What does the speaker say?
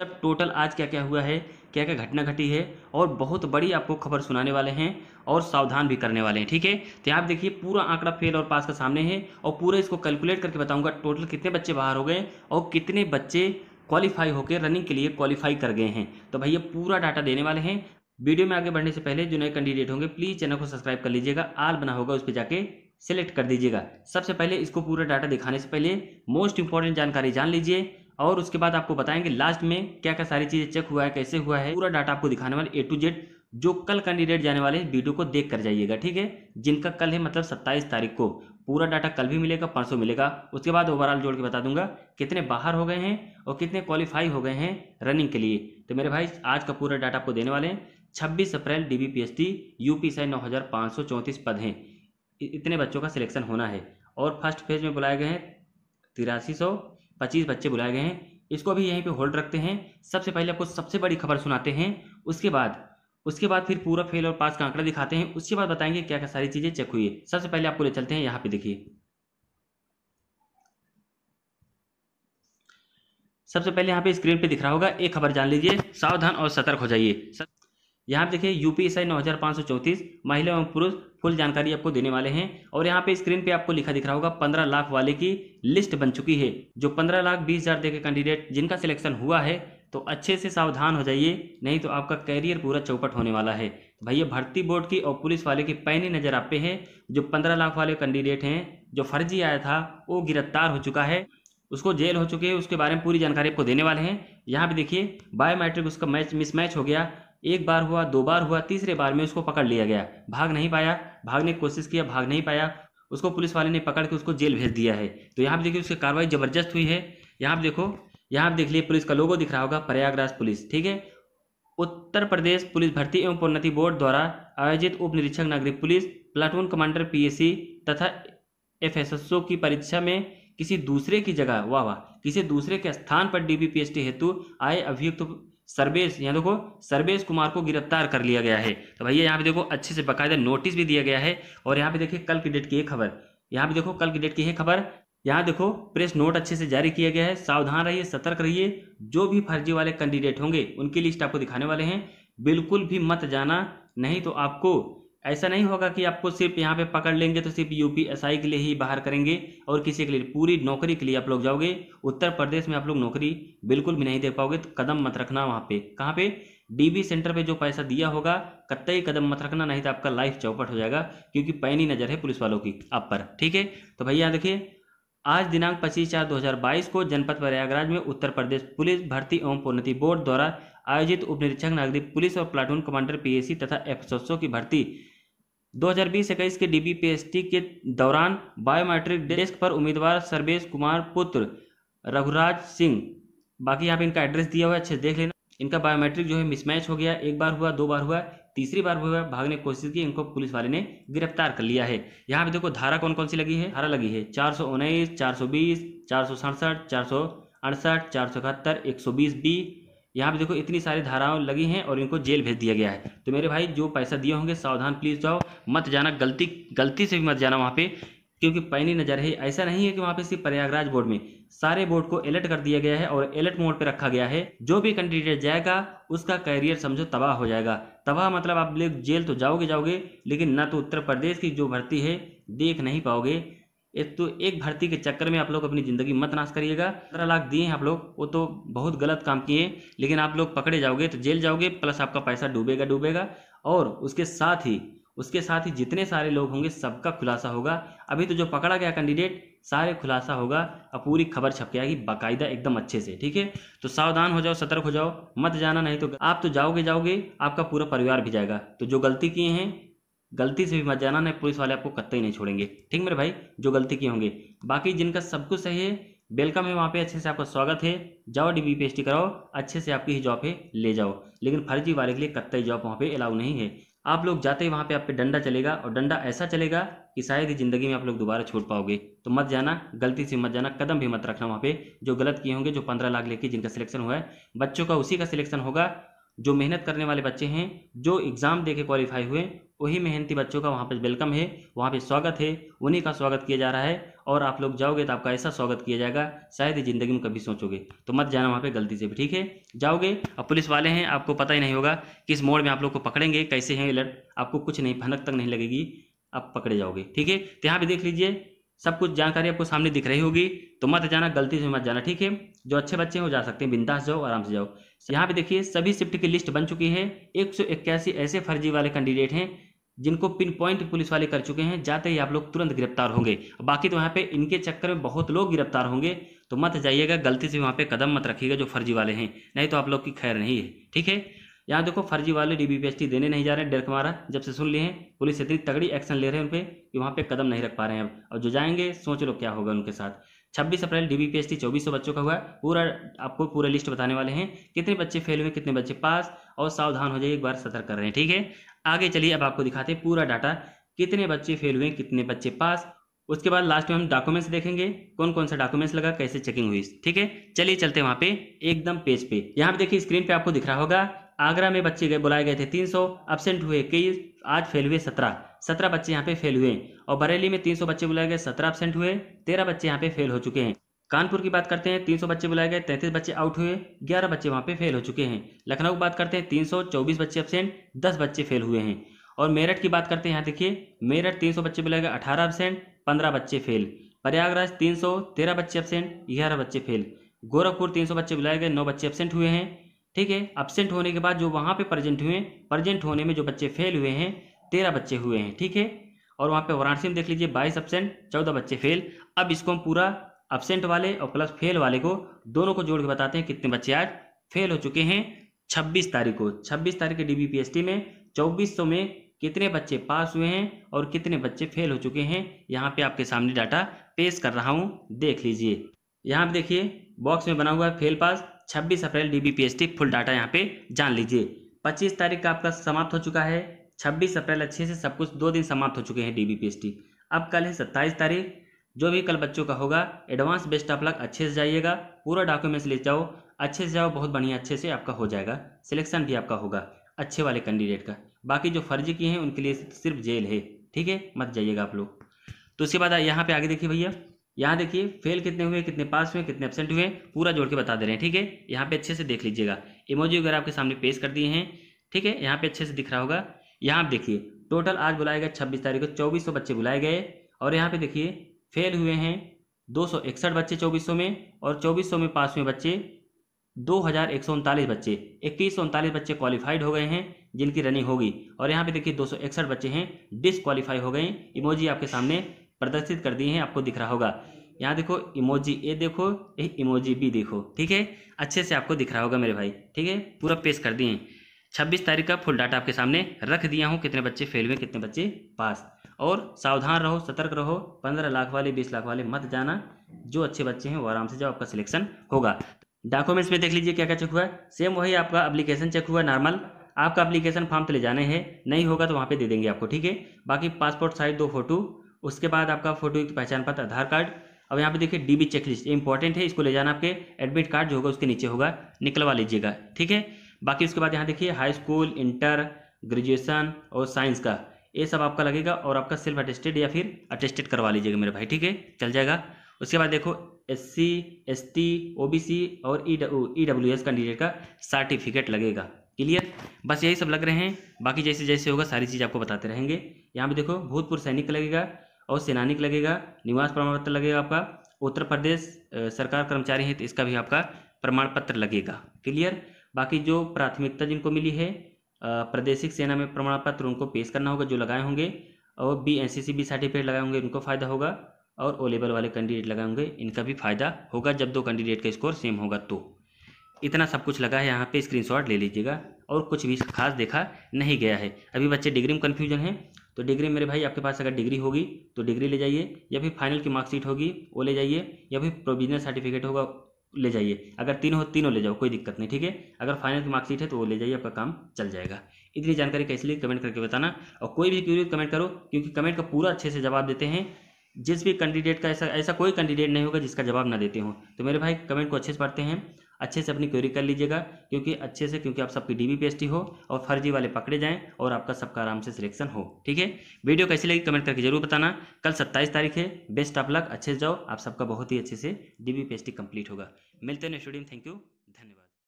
मतलब टोटल आज क्या क्या हुआ है क्या क्या घटना घटी है और बहुत बड़ी आपको खबर सुनाने वाले हैं और सावधान भी करने वाले हैं, ठीक है? तो आप देखिए पूरा आंकड़ा फेल और पास का सामने है और पूरा इसको कैलकुलेट करके बताऊँगा टोटल कितने बच्चे बाहर हो गए और कितने बच्चे क्वालिफाई होकर रनिंग के लिए क्वालिफाई कर गए हैं। तो भैया पूरा डाटा देने वाले हैं। वीडियो में आगे बढ़ने से पहले जो नए कैंडिडेट होंगे प्लीज़ चैनल को सब्सक्राइब कर लीजिएगा, आल बना होगा उस पर जाके सेलेक्ट कर दीजिएगा। सबसे पहले इसको पूरा डाटा दिखाने से पहले मोस्ट इंपॉर्टेंट जानकारी जान लीजिए। और उसके बाद आपको बताएँगे लास्ट में क्या क्या सारी चीज़ें चेक हुआ है, कैसे हुआ है, पूरा डाटा आपको दिखाने वाले ए टू जेड जो कल कैंडिडेट जाने वाले हैं वीडियो को देख कर जाइएगा, ठीक है? जिनका कल है मतलब सत्ताईस तारीख को। पूरा डाटा कल भी मिलेगा, परसों मिलेगा। उसके बाद ओवरऑल जोड़ के बता दूँगा कितने बाहर हो गए हैं और कितने क्वालिफाई हो गए हैं रनिंग के लिए। तो मेरे भाई, आज का पूरा डाटा आपको देने वाले हैं। छब्बीस अप्रैल D B P S T U P C नौ हज़ार पाँच सौ चौंतीस पद हैं। इतने बच्चों का सिलेक्शन होना है। और फ़र्स्ट फ़ेज़ में बुलाए गए हैं तिरासी सौ पच्चीस बच्चे बुलाए गए हैं। इसको भी यहीं पे होल्ड रखते हैं। सबसे पहले आपको सबसे बड़ी खबर सुनाते हैं। उसके बाद उसके बाद फिर पूरा फेल और पास का आंकड़ा दिखाते हैं। उसके बाद बताएँगे क्या क्या सारी चीज़ें चेक हुई है। सबसे पहले आपको ले चलते हैं, यहाँ पे देखिए। सबसे पहले यहाँ पे स्क्रीन पे दिख रहा होगा। एक खबर जान लीजिए। सावधान और सतर्क हो जाइए। यहाँ पे देखिए यूपीएसआई नौ हज़ार पाँच सौ चौंतीस, महिला एवं पुरुष फुल जानकारी आपको देने वाले हैं और यहाँ पे स्क्रीन पे आपको लिखा दिख रहा होगा पंद्रह लाख वाले की लिस्ट बन चुकी है। जो पंद्रह लाख बीस हज़ार दे के कैंडिडेट जिनका सिलेक्शन हुआ है तो अच्छे से सावधान हो जाइए, नहीं तो आपका कैरियर पूरा चौपट होने वाला है। भैया, भर्ती बोर्ड की और पुलिस वाले की पैनी नज़र आप पे है। जो पंद्रह लाख वाले कैंडिडेट हैं, जो फर्जी आया था, वो गिरफ़्तार हो चुका है। उसको जेल हो चुके हैं, उसके बारे में पूरी जानकारी आपको देने वाले हैं। यहाँ पे देखिए बायोमेट्रिक उसका मैच मिसमैच हो गया। एक बार हुआ, दो बार हुआ, तीसरे बार में उसको पकड़ लिया गया। भाग नहीं पाया भागने की कोशिश किया, भाग नहीं पाया। उसको पुलिस वाले ने पकड़ के उसको जेल भेज दिया है। तो यहाँ पे देखिए उसकी कार्रवाई ज़बरदस्त हुई है। यहाँ पे देखो, यहाँ देख लिए पुलिस का लोगो दिख रहा होगा, प्रयागराज पुलिस, ठीक है? उत्तर प्रदेश पुलिस भर्ती एवं प्रोन्नति बोर्ड द्वारा आयोजित उप निरीक्षक नागरिक पुलिस, प्लाटून कमांडर पीएससी तथा एफएसएसओ की परीक्षा में किसी दूसरे की जगह, वाह वाह, किसी दूसरे के स्थान पर डीबीपीएसटी हेतु आए अभियुक्त सर्वेश यहाँ देखो सर्वेश कुमार को गिरफ़्तार कर लिया गया है। तो भैया यहाँ पे देखो, अच्छे से बकायदा नोटिस भी दिया गया है। और यहाँ पे देखिए, कल की डेट की है खबर। यहाँ पे देखो, कल की डेट की है खबर। यहाँ देखो, प्रेस नोट अच्छे से जारी किया गया है। सावधान रहिए, सतर्क रहिए। जो भी फर्जी वाले कैंडिडेट होंगे, उनकी लिस्ट आपको दिखाने वाले हैं। बिल्कुल भी मत जाना, नहीं तो आपको ऐसा नहीं होगा कि आपको सिर्फ़ यहाँ पे पकड़ लेंगे तो सिर्फ़ यूपी एस के लिए ही बाहर करेंगे और किसी के लिए पूरी नौकरी के लिए आप लोग जाओगे। उत्तर प्रदेश में आप लोग नौकरी बिल्कुल भी नहीं दे पाओगे। तो कदम मत रखना वहाँ पे। कहाँ पे? डीबी सेंटर पे जो पैसा दिया होगा कतई कदम मत रखना, नहीं तो आपका लाइफ चौपट हो जाएगा, क्योंकि पैनी नज़र है पुलिस वालों की आप पर। ठीक है? तो भैया देखिए, आज दिनांक पच्चीस चार 2022 को जनपद प्रयागराज में उत्तर प्रदेश पुलिस भर्ती एवं प्रोन्नति बोर्ड द्वारा आयोजित उप निरीक्षक नागरिक पुलिस और प्लाटून कमांडर पीएसी तथा एफएसओ की भर्ती 2020-21 के डीबीपीएसटी के दौरान बायोमेट्रिक डेस्क पर उम्मीदवार सर्वेश कुमार पुत्र रघुराज सिंह। बाकी यहाँ पे इनका एड्रेस दिया हुआ है, अच्छे देख लेना। इनका बायोमेट्रिक जो है मिसमैच हो गया, एक बार हुआ, दो बार हुआ, तीसरी बार हुआ, भागने की कोशिश की, इनको पुलिस वाले ने गिरफ़्तार कर लिया है। यहाँ पे देखो, धारा कौन कौन सी लगी है? धारा लगी है चार सौ उन्नीस, चार सौ बीस, चार सौ सड़सठ, चार सौ अड़सठ, चार सौ इकहत्तर, एक सौ बीस बी यहाँ पे देखो इतनी सारी धाराएँ लगी हैं और इनको जेल भेज दिया गया है। तो मेरे भाई, जो पैसा दिए होंगे, सावधान प्लीज़ जाओ। मत जाना, गलती गलती से भी मत जाना वहाँ पे, क्योंकि पैनी नज़र है। ऐसा नहीं है कि वहाँ पे सिर्फ़ प्रयागराज बोर्ड में। सारे बोर्ड को अलर्ट कर दिया गया है और अलर्ट मोड पे रखा गया है। जो भी कैंडिडेट जाएगा, उसका कैरियर समझो तबाह हो जाएगा। तबाह मतलब आप जेल तो जाओगे जाओगे, लेकिन ना तो उत्तर प्रदेश की जो भर्ती है, देख नहीं पाओगे। एक तो एक भर्ती के चक्कर में आप लोग अपनी ज़िंदगी मत नाश करिएगा। पंद्रह लाख दिए हैं आप लोग, वो तो बहुत गलत काम किए, लेकिन आप लोग पकड़े जाओगे तो जेल जाओगे, प्लस आपका पैसा डूबेगा डूबेगा। और उसके साथ ही, उसके साथ ही जितने सारे लोग होंगे, सबका खुलासा होगा। अभी तो जो पकड़ा गया कैंडिडेट सारे खुलासा होगा, और पूरी खबर छप के आएगी बाकायदा एकदम अच्छे से, ठीक है? तो सावधान हो जाओ, सतर्क हो जाओ, मत जाना, नहीं तो आप तो जाओगे जाओगे, आपका पूरा परिवार भी जाएगा। तो जो गलती किए हैं गलती से भी मत जाना, नहीं, पुलिस वाले आपको कत्ते ही नहीं छोड़ेंगे। ठीक मेरे भाई? जो गलती किए होंगे। बाकी जिनका सब कुछ सही है वेलकम है वहाँ पे अच्छे से आपका स्वागत है। जाओ डी बी कराओ, अच्छे से आपकी ही जॉब है ले जाओ। लेकिन फर्जी वाले के लिए कत्ते जॉब वहाँ पे अलाउ नहीं है। आप लोग जाते ही वहाँ पे आप पे डंडा चलेगा, और डंडा ऐसा चलेगा कि शायद ही ज़िंदगी में आप लोग दोबारा छूट पाओगे। तो मत जाना, गलती से मत जाना, कदम भी मत रखना वहाँ पे। जो गलत किए होंगे, जो पंद्रह लाख लेके जिनका सिलेक्शन हुआ है, बच्चों का उसी का सिलेक्शन होगा। जो मेहनत करने वाले बच्चे हैं, जो एग्ज़ाम दे के क्वालिफाई हुए, वही मेहनती बच्चों का वहाँ पर वेलकम है, वहाँ पर स्वागत है, उन्हीं का स्वागत किया जा रहा है, और आप लोग जाओगे तो आपका ऐसा स्वागत किया जाएगा, शायद ही ज़िंदगी में कभी सोचोगे। तो मत जाना वहाँ पे गलती से भी, ठीक है? जाओगे, अब पुलिस वाले हैं, आपको पता ही नहीं होगा किस मोड़ में आप लोग को पकड़ेंगे, कैसे हैं अलर्ट आपको कुछ नहीं, भनक तक नहीं लगेगी, आप पकड़े जाओगे, ठीक है? तो यहाँ पर देख लीजिए सब कुछ जानकारी आपको सामने दिख रही होगी तो मत जाना, गलती से मत जाना, ठीक है? जो अच्छे बच्चे हैं वो जा सकते हैं, बिंदास जाओ, आराम से जाओ। यहाँ पे देखिए, सभी शिफ्ट की लिस्ट बन चुकी है, एक सौ इक्यासी ऐसे फर्जी वाले कैंडिडेट हैं, जिनको पिन पॉइंट पुलिस वाले कर चुके हैं, जाते ही आप लोग तुरंत गिरफ़्तार होंगे। बाकी तो यहाँ पे इनके चक्कर में बहुत लोग गिरफ़्तार होंगे तो मत जाइएगा, गलती से वहाँ पे कदम मत रखिएगा, जो फर्जी वाले हैं, नहीं तो आप लोग की खैर नहीं है, ठीक है? यहाँ देखो, फर्जी वाले डीबीपीएसटी देने नहीं जा रहे हैं डर मारा, जब से सुन लिए हैं, पुलिस इतनी तगड़ी एक्शन ले रहे हैं उन पर कि वहाँ पे कदम नहीं रख पा रहे हैं अब। और जो जाएँगे, सोच लो क्या होगा उनके साथ। छब्बीस अप्रैल डीबीपीएसटी चौबीस सौ बच्चों का हुआ। पूरा, आपको पूरा लिस्ट बताने वाले हैं, कितने बच्चे फेल हुए, कितने बच्चे पास और सावधान हो जाइए, एक बार सतर्क कर रहे हैं, ठीक है? आगे चलिए, अब आपको दिखाते हैं पूरा डाटा कितने बच्चे फेल हुए, कितने बच्चे पास उसके बाद लास्ट में हम डॉक्यूमेंट्स देखेंगे कौन कौन सा डॉक्यूमेंट्स लगा, कैसे चेकिंग हुई, ठीक है? चलिए चलते हैं वहाँ पे, एकदम पेज पे। यहाँ पे देखिए स्क्रीन पे आपको दिख रहा होगा आगरा में बच्चे गए, बुलाए गए थे 300 एबसेंट हुए। कई आज फेल हुए 17 17 बच्चे यहाँ पे फेल हुए और बरेली में 300 बच्चे बुलाए गए 17 एबसेंट हुए। 13 बच्चे यहाँ पे फेल हो चुके हैं। कानपुर की बात करते हैं 300 बच्चे बुलाए गए 33 बच्चे आउट हुए 11 बच्चे वहाँ पे फेल हो चुके हैं। लखनऊ की बात करते हैं 324 बच्चे एबसेंट 10 बच्चे फेल हुए हैं। और मेरठ की बात करते हैं, यहाँ देखिए, मेरठ 300 बच्चे बुलाए गए, अठारह एबसेंट पंद्रह बच्चे फेल प्रयागराज तीन तेरह बच्चे एबसेंट ग्यारह बच्चे फेल गोरखपुर तीन सौ बच्चे बुलाए गए, नौ बच्चे एबसेंट हुए हैं। ठीक है? एबसेंट होने के बाद जो वहाँ पे प्रेजेंट हुए प्रेजेंट होने में जो बच्चे फेल हुए हैं, तेरह बच्चे हुए हैं, ठीक है? और वहाँ पे वाराणसी में देख लीजिए, बाईस एबसेंट चौदह बच्चे फेल अब इसको हम पूरा एबसेंट वाले और प्लस फेल वाले को, दोनों को जोड़ के बताते हैं कितने बच्चे आज फेल हो चुके हैं। छब्बीस तारीख को, छब्बीस तारीख के डी में चौबीस सौ में कितने बच्चे पास हुए हैं और कितने बच्चे फेल हो चुके हैं, यहाँ पे आपके सामने डाटा पेश कर रहा हूँ। देख लीजिए। यहाँ पे देखिए बॉक्स में बना हुआ है फेल पास 26 अप्रैल डीबीपीएसटी फुल डाटा यहाँ पे जान लीजिए। 25 तारीख का आपका समाप्त हो चुका है। 26 अप्रैल अच्छे से सब कुछ दो दिन समाप्त हो चुके हैं डीबीपीएसटी अब कल है सत्ताईस तारीख। जो भी कल बच्चों का होगा एडवांस बेस्ट ऑफ़ लक अच्छे से जाइएगा। पूरा डॉक्यूमेंट्स ले जाओ। अच्छे से जाओ, बहुत बढ़िया अच्छे से आपका हो जाएगा। सिलेक्शन भी आपका होगा, अच्छे वाले कैंडिडेट का। बाकी जो फर्जी किए हैं, उनके लिए सिर्फ़ जेल है। ठीक है? मत जाइएगा आप लोग। तो उसके बाद यहाँ पे आगे देखिए भैया। यहाँ देखिए फेल कितने हुए, कितने पास हुए, कितने एबसेंट हुए, पूरा जोड़ के बता दे रहे हैं, ठीक है? यहाँ पे अच्छे से देख लीजिएगा। इमोजी वगैरह आपके सामने पेश कर दिए हैं, ठीक है? यहाँ पे अच्छे से दिख रहा होगा। यहाँ आप देखिए टोटल आज बुलाए गए छब्बीस तारीख को चौबीस बच्चे बुलाए गए। और यहाँ पे देखिए फेल हुए हैं दो सौ इकसठ बच्चे चौबीस में और चौबीस में पास हुए बच्चे दो हज़ार एक सौ उनतालीस बच्चे। इक्कीस सौ उनतालीस बच्चे क्वालिफाइड हो गए हैं, जिनकी रनिंग होगी। और यहाँ पे देखिए, दो सौ इकसठ बच्चे हैं डिसक्वालीफाई हो गए। इमोजी आपके सामने प्रदर्शित कर दिए हैं, आपको दिख रहा होगा। यहाँ देखो, इमोजी ए देखो ये इमोजी बी देखो, ठीक है? अच्छे से आपको दिख रहा होगा मेरे भाई, ठीक है? पूरा पेश कर दिए हैं। छब्बीस तारीख का फुल डाटा आपके सामने रख दिया हूँ, कितने बच्चे फेल हुए, कितने बच्चे पास। और सावधान रहो, सतर्क रहो, पंद्रह लाख वाले, बीस लाख वाले मत जाना, जो अच्छे बच्चे हैं वो आराम से जाओ, आपका सिलेक्शन होगा। डॉक्यूमेंट्स में देख लीजिए क्या क्या चेक हुआ है। सेम वही आपका अप्लीकेशन चेक हुआ नॉर्मल आपका अप्लीकेशन फॉर्म तो ले जाने हैं, नहीं होगा तो वहाँ पे दे देंगे आपको, ठीक है? बाकी पासपोर्ट साइज़ दो फ़ोटो उसके बाद आपका फ़ोटो की पहचान पत्र, आधार कार्ड। अब यहाँ पे देखिए डीबी चेकलिस्ट ये इंपॉर्टेंट है, इसको ले जाना आपके एडमिट कार्ड जो होगा उसके नीचे होगा, निकलवा लीजिएगा, ठीक है? बाकी उसके बाद यहाँ देखिए हाई स्कूल इंटर ग्रेजुएशन और साइंस का, ये सब आपका लगेगा और आपका सेल्फ अटेस्टेड या फिर अटेस्टेड करवा लीजिएगा मेरे भाई, ठीक है? चल जाएगा। उसके बाद देखो S C S T O B C और ई डब्ल्यू एस कैंडिडेट का सर्टिफिकेट लगेगा क्लियर बस यही सब लग रहे हैं, बाकी जैसे जैसे होगा सारी चीज़ आपको बताते रहेंगे। यहाँ पे देखो भूतपूर्व सैनिक लगेगा और सेनानिक लगेगा, निवास प्रमाण पत्र लगेगा आपका, उत्तर प्रदेश सरकार कर्मचारी है तो इसका भी आपका प्रमाण पत्र लगेगा। क्लियर बाकी जो प्राथमिकता जिनको मिली है प्रादेशिक सेना में प्रमाण पत्र उनको पेश करना होगा, जो लगाए होंगे, और B N C C B certificate लगाए होंगे, उनको फ़ायदा होगा, और ओ लेवल वाले कैंडिडेट लगाए होंगे, इनका भी फ़ायदा होगा, जब दो कैंडिडेट का स्कोर सेम होगा तो। इतना सब कुछ लगा है, यहाँ पे स्क्रीनशॉट ले लीजिएगा, और कुछ भी खास देखा नहीं गया है। अभी बच्चे डिग्री में कन्फ्यूज़न है तो डिग्री मेरे भाई आपके पास अगर डिग्री होगी तो डिग्री ले जाइए, या फिर फाइनल की मार्कशीट होगी, वो ले जाइए, या फिर प्रोविजनल सर्टिफिकेट होगा, ले जाइए। अगर तीनों हो, तीनों ले जाओ, कोई दिक्कत नहीं, ठीक है? अगर फाइनल की मार्कशीट है तो वो ले जाइए, आपका काम चल जाएगा। इतनी जानकारी कैसे लिए कमेंट करके बताना, और कोई भी क्यूरी कमेंट करो, क्योंकि कमेंट का पूरा अच्छे से जवाब देते हैं। जिस भी कैंडिडेट का ऐसा ऐसा कोई कैंडिडेट नहीं होगा जिसका जवाब ना देते हो। तो मेरे भाई, कमेंट को अच्छे से पढ़ते हैं। अच्छे से अपनी क्वेरी कर लीजिएगा, क्योंकि अच्छे से, क्योंकि आप सबकी डी बी हो और फर्जी वाले पकड़े जाएँ और आपका सबका आराम से सिलेक्शन हो, ठीक है? वीडियो कैसी लगी कमेंट करके ज़रूर बताना। कल सत्ताईस तारीख है बेस्ट ऑफ़ लक अच्छे से जाओ, आप सबका बहुत ही अच्छे से डी बी कंप्लीट होगा। मिलते हैं स्टूडियो थैंक यू